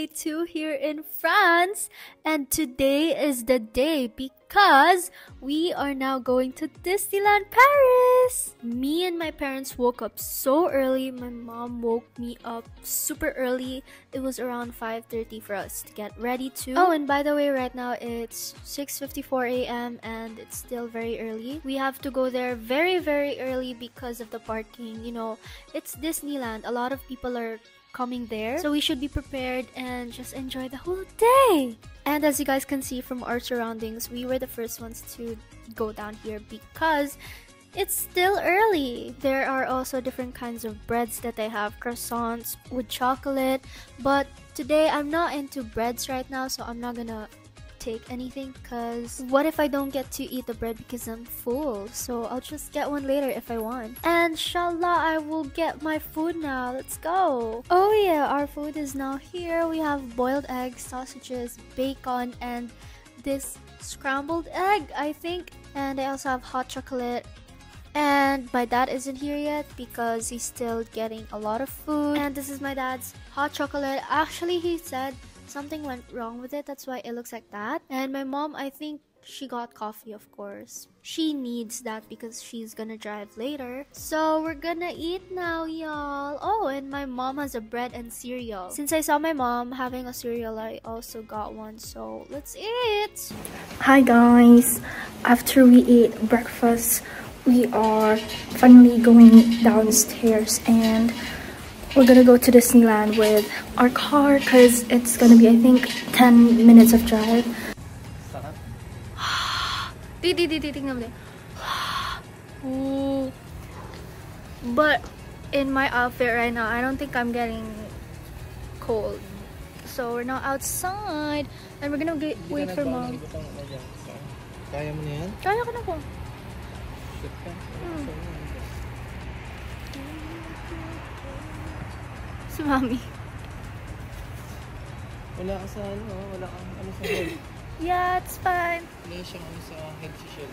in France, and today is the day because we are now going to Disneyland Paris. Me and my parents woke up so early. My mom woke me up super early. It was around 5:30 for us to get ready to. Oh, and by the way, right now it's 6:54 a.m. and it's still very early. We have to go there very very early because of the parking. You know, it's Disneyland. A lot of people are coming there. So we should be prepared and just enjoy the whole day. And as you guys can see from our surroundings, we were the first ones to go down here because it's still early. There are also different kinds of breads that they have, croissants with chocolate, but today I'm not into breads right now, so I'm not gonna take anything because what if I don't get to eat the bread because I'm full? So I'll just get one later if I want. And inshallah, I will get my food now. Let's go. Oh yeah, our food is now here. We have boiled eggs, sausages, bacon, and this scrambled egg, I think. And I also have hot chocolate, and my dad isn't here yet because he's still getting a lot of food and this is my dad's hot chocolate actually he said something went wrong with it. That's why it looks like that. And my mom, I think she got coffee, of course. She needs that because she's gonna drive later. So we're gonna eat now, y'all. Oh, and my mom has a bread and cereal. Since I saw my mom having a cereal, I also got one. So let's eat. Hi guys. After we ate breakfast, we are finally going downstairs and we're gonna go to Disneyland with our car because it's gonna be I think 10 minutes of drive. But in my outfit right now, I don't think I'm getting cold. So we're now outside and we're gonna get, wait for mom. Kaya mo na yan? Kaya ko na po. Sit ka. Hmm. Si mami. Wala ka sa ano, wala kang ano sa head. Yeah, it's fine. Wala siyang ano sa head si Shell.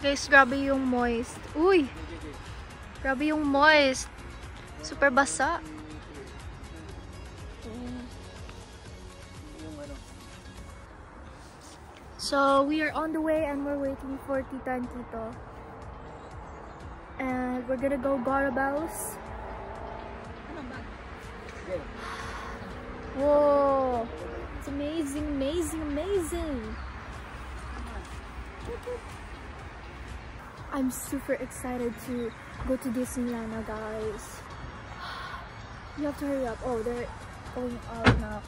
Guys, grabe yung moist. Uy! Grabe yung moist. Super basa. So, we are on the way and we're waiting for Tita and Tito. And we're gonna go Garabaos. Whoa! It's amazing, amazing, amazing! I'm super excited to go to Disneyland now, guys. You have to hurry up. Oh, they're going out now.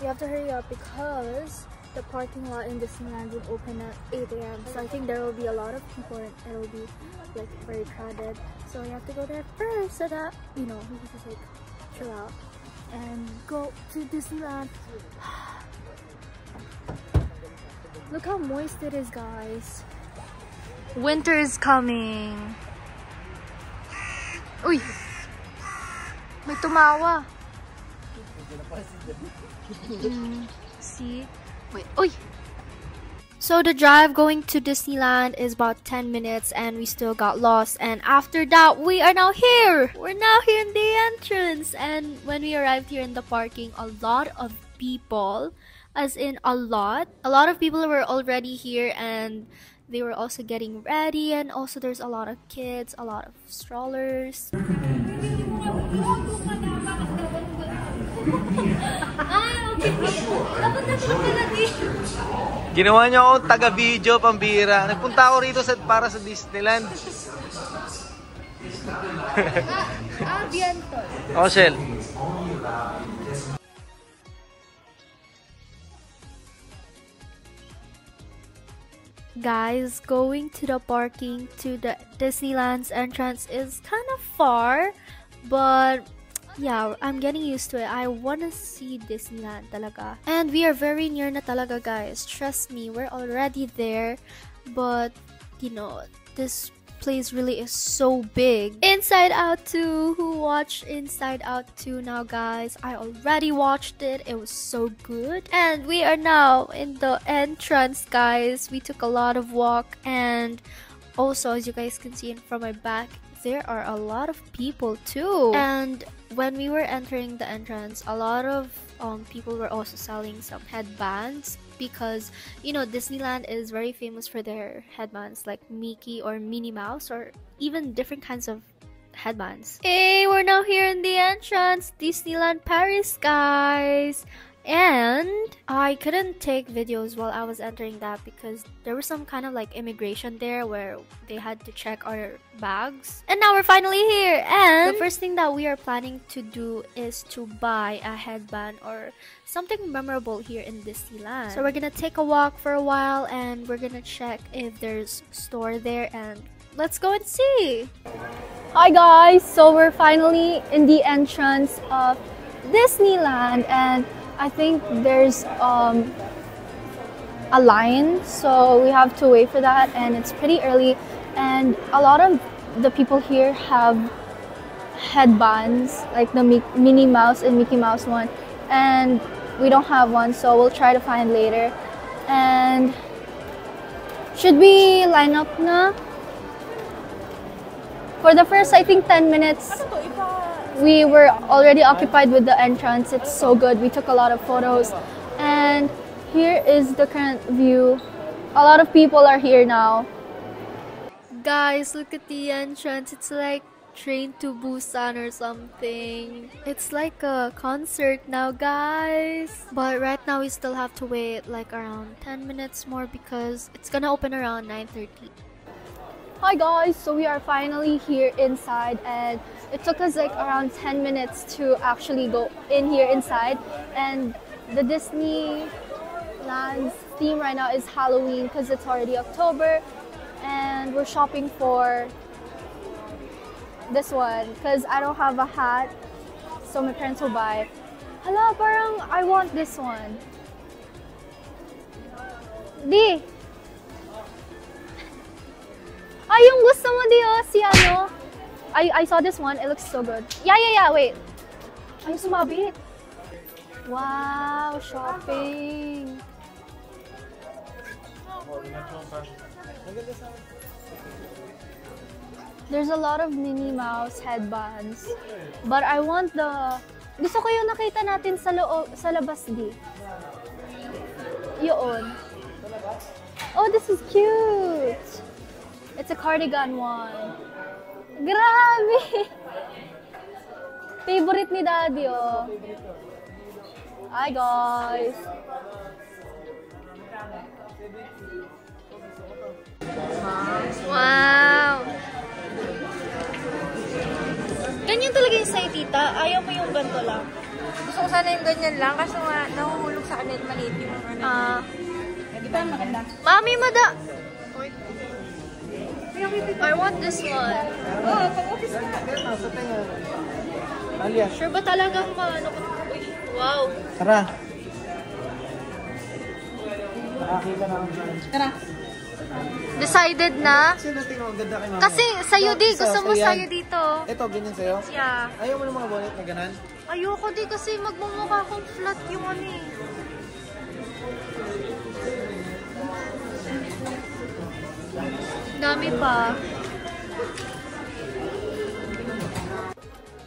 You have to hurry up because the parking lot in Disneyland will open at 8 a.m. So I think there will be a lot of people and it'll be like very crowded. So you have to go there first so that, you know, you can just like chill out and go to Disneyland. Look how moist it is, guys. Winter is coming. Uy! May tumawa. Mm, see? Wait, oi! So the drive going to Disneyland is about 10 minutes and we still got lost. And after that we are now here! We're now here in the entrance. And when we arrived here in the parking a lot of people as in a lot a lot of people were already here and they were also getting ready. And also there's a lot of kids a lot of strollers ah. Ginawa niyo akong taga-video, pambira. Nagpunta ako rito sa, para sa Disneyland. ah, vientos. Ako, Shell. Guys, going to the parking to the Disneyland's entrance is kind of far, but yeah, I'm getting used to it. I want to see Disneyland talaga. And we are very near na talaga, guys. Trust me, we're already there. But, you know, this place really is so big. Inside Out 2, who watched Inside Out 2 now guys? I already watched it. It was so good. And we are now in the entrance guys. We took a lot of walk and also as you guys can see from my back, there are a lot of people too. And when we were entering the entrance, a lot of um, people were also selling some headbands because you know Disneyland is very famous for their headbands like Mickey or Minnie Mouse or even different kinds of headbands. Hey, we're now here in the entrance, Disneyland Paris, guys. And I couldn't take videos while I was entering that because there was some kind of like immigration there where they had to check our bags. And now we're finally here. And the first thing that we are planning to do is to buy a headband or something memorable here in Disneyland. So we're gonna take a walk for a while and we're gonna check if there's store there and let's go and see. Hi guys, so we're finally in the entrance of Disneyland and I think there's um, a line, so we have to wait for that, and it's pretty early. And a lot of the people here have headbands, like the Minnie Mouse and Mickey Mouse one, and we don't have one, so we'll try to find later. And should we line up na? For the first, I think, 10 minutes, we were already occupied with the entrance. It's so good. We took a lot of photos. And here is the current view. A lot of people are here now. Guys, look at the entrance. It's like Train to Busan or something. It's like a concert now, guys. But right now we still have to wait like around 10 minutes more because it's gonna open around 9.30. Hi guys, so we are finally here inside and it took us like around 10 minutes to actually go in here inside and the Disneyland's theme right now is Halloween because it's already October and we're shopping for this one because I don't have a hat so my parents will buy. Hala, parang I want this one. Di, Ay, yung gusto mo, di oh, si ano. I, I saw this one. It looks so good. Yeah, yeah, yeah. Wait. Ay, sumabit. Wow, shopping. There's a lot of Minnie Mouse headbands. But I want the... Gusto ko yung nakita natin sa, loob, sa labas, di. Yun. Oh, this is cute! It's a cardigan one. Grabe! Favorite ni Daddy, oh. Hi, guys! Wow! Ganyan talaga yung sa'yo, tita. Ayaw mo yung ganito lang. Gusto ko sana yung ganyan lang, kaso nga, nahuhulog sa kanil maliit yung ano. Ah. Di ba maganda? Mami, mada! I want this one. Oo, pag-office na. Alia. Sure ba talagang maano ko? Uy, wow. Tara. Nakakita na ako dyan. Tara. Decided na? Sino tingnan? Ganda kay mama. Kasi sa'yo di, gusto mo sa'yo dito. Ito, ganyan sa'yo? Yeah. Ayaw mo ng mga bonnet na ganan? Ayoko di kasi magmumukha akong flat yung ano eh. Dami pa.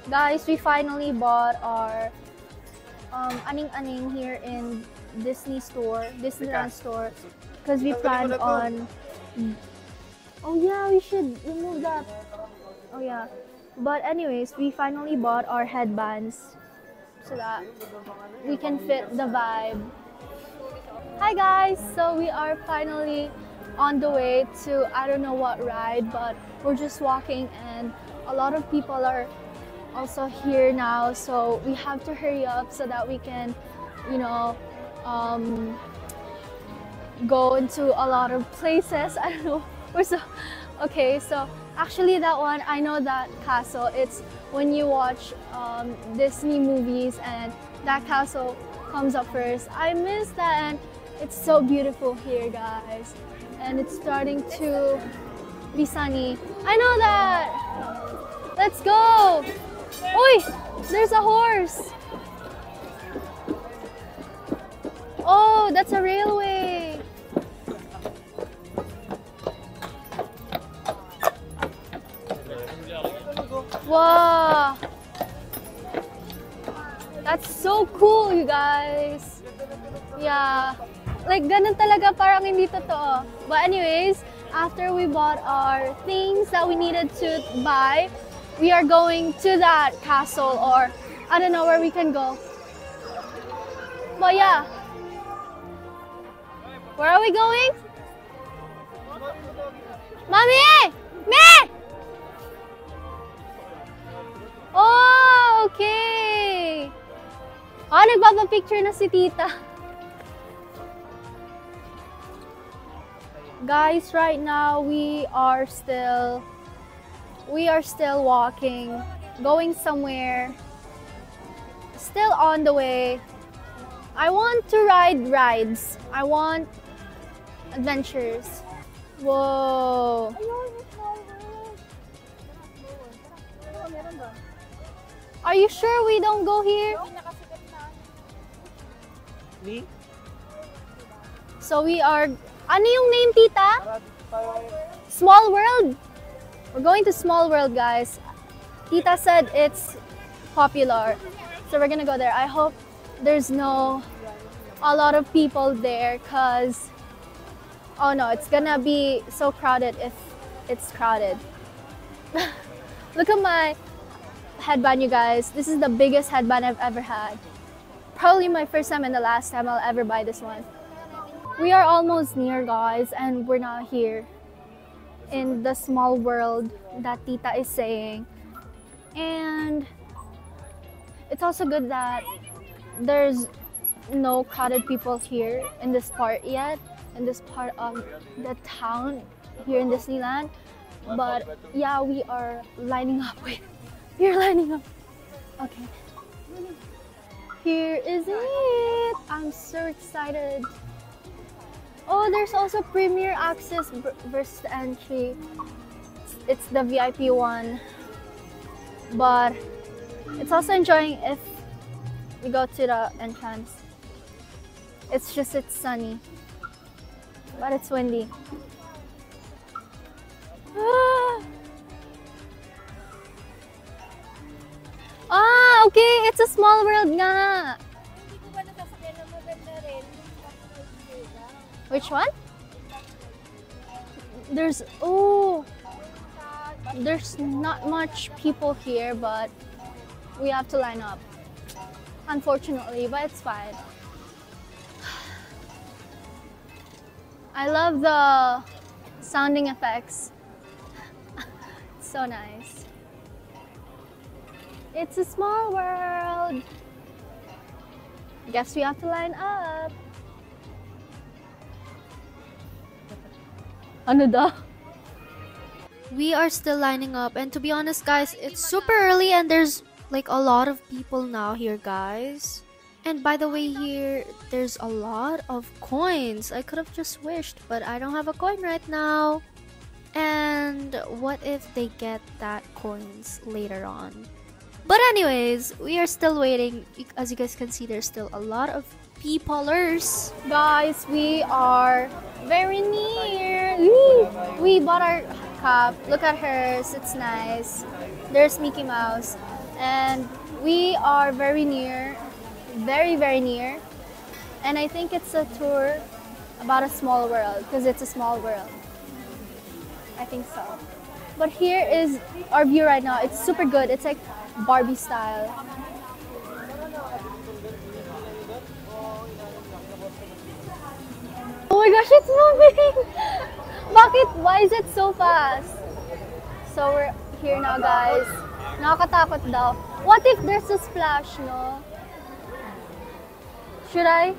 Guys, we finally bought our um, aning-aning here in Disney store, Disneyland store. Because we planned on... Oh yeah, we should remove that. Oh yeah. But anyways, we finally bought our headbands so that we can fit the vibe. Hi guys! So we are finally on the way to I don't know what ride, but we're just walking and a lot of people are also here now, so we have to hurry up so that we can, you know, um, go into a lot of places. I don't know. We're so okay. So actually, that one I know that castle. It's when you watch um, Disney movies and that castle comes up first. I miss that, and it's so beautiful here, guys. And it's starting to be sunny. I know that. Let's go. Oi, there's a horse. Oh, that's a railway. Wow! That's so cool, you guys. Yeah. Like, ganun talaga parang hindi totoo. But anyways, after we bought our things that we needed to buy, we are going to that castle or I don't know where we can go. But yeah. Where are we going? Mommy! Me! Oh, okay. Ah, nagpapapicture na si tita. Guys, right now we are still we are still walking, going somewhere. Still on the way. I want to ride rides. I want adventures. Whoa. Are you sure we don't go here? Me? So we are... Ano yung name, tita? Small World. We're going to Small World, guys. Tita said it's popular. So we're gonna go there. I hope there's no... A lot of people there, because... Oh no, it's gonna be so crowded if it's crowded. Look at my headband, you guys. This is the biggest headband I've ever had. Probably my first time and the last time I'll ever buy this one. We are almost near, guys, and we're not here in the small world that Tita is saying. And it's also good that there's no crowded people here in this part yet, in this part of the town here in Disneyland. But yeah, we are lining up. Wait, we're lining up. Okay. Here is it. I'm so excited. Oh, there's also Premier Access versus entry. It's the VIP one. But it's also enjoying if we go to the entrance. It's just it's sunny. But it's windy. Ah, okay. It's a small world nga. Which one? There's oh there's not much people here but we have to line up. Unfortunately, but it's fine. I love the sounding effects. so nice. It's a small world. Guess we have to line up. Ano daw? We are still lining up and to be honest guys, it's super early and there's like a lot of people now here guys. And by the way here, there's a lot of coins. I could have just wished, but I don't have a coin right now. And what if they get that coins later on? But anyways, we are still waiting. As you guys can see, there's still a lot of peoplers. Guys, we are very near. Woo! We bought our cup. Look at hers. It's nice. There's Mickey Mouse. And we are very near. Very, very near. And I think it's a tour about a small world because it's a small world. I think so. But here is our view right now. It's super good. It's like Barbie style. Oh my gosh, it's moving! Bakit? Why is it so fast? So we're here now, guys. Nakakatakot daw. What if there's a splash, no? Should I?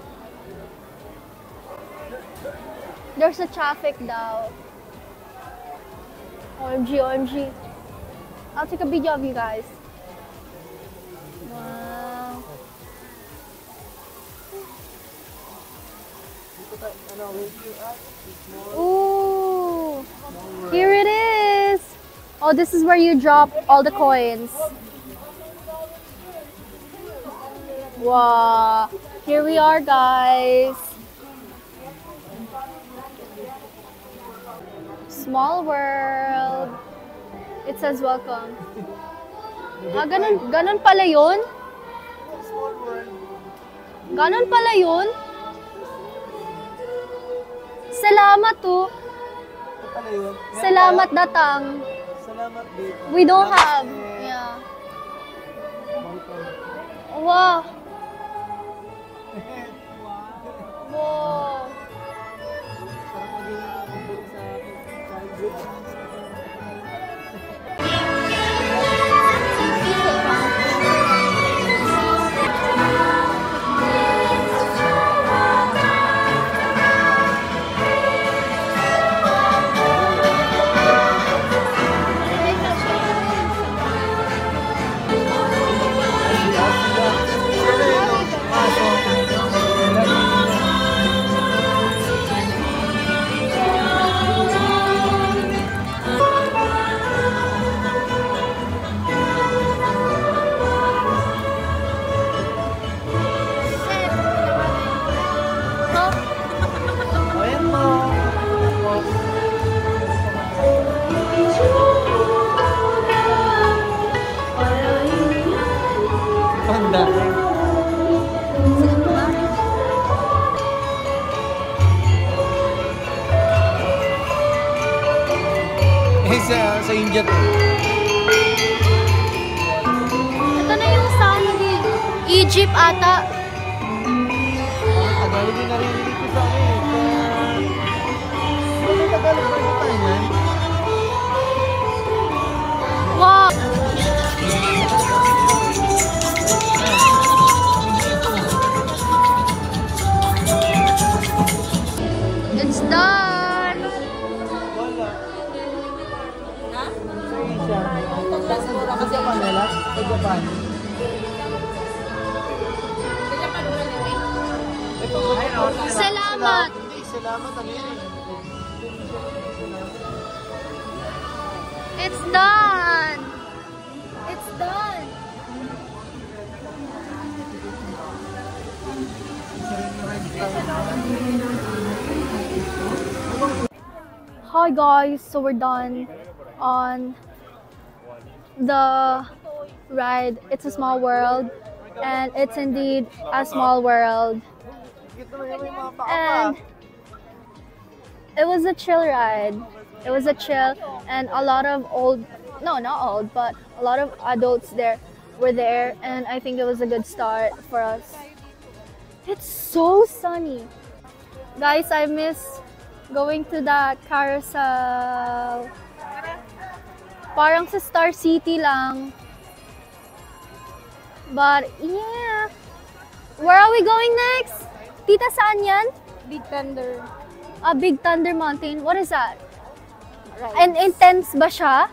There's a traffic daw. OMG, OMG. I'll take a video of you guys. Wow. Ooh, Oh, this is where you drop all the coins. Wow, here we are, guys. Small world. It says welcome. Ah, ganun, ganun pala yun? Ganun pala yun? Salamat to. Yun? Salamat datang. Salamat dito. We don't have. Yeah. Wow. Egypt ata. Salamat. Hindi, salamat. Ano? It's done. It's done. Hi guys, so we're done on the ride. It's a small world, and it's indeed a small world. And um, it was a chill ride. It was a chill, and a lot of old, no, not old, but a lot of adults there were there, and I think it was a good start for us. It's so sunny. Guys, I miss going to that carousel. Parang sa Star City lang. But yeah. Where are we going next? Tita, saan yan? Big Thunder. A Big Thunder Mountain. What is that? Right. And intense ba siya?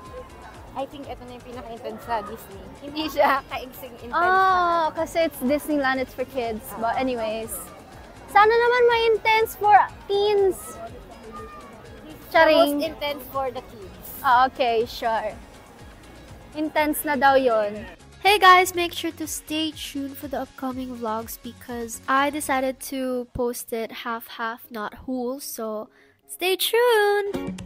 I think ito na yung pinaka-intense sa Disney. Hindi siya kaigsing intense. Ah, kasi it's Disneyland, it's for kids. But anyways, sana naman may intense for teens. The most Charing. intense for the kids. Ah, okay, sure. Intense na daw yon. Hey guys, make sure to stay tuned for the upcoming vlogs because I decided to post it half half, not whole, so stay tuned!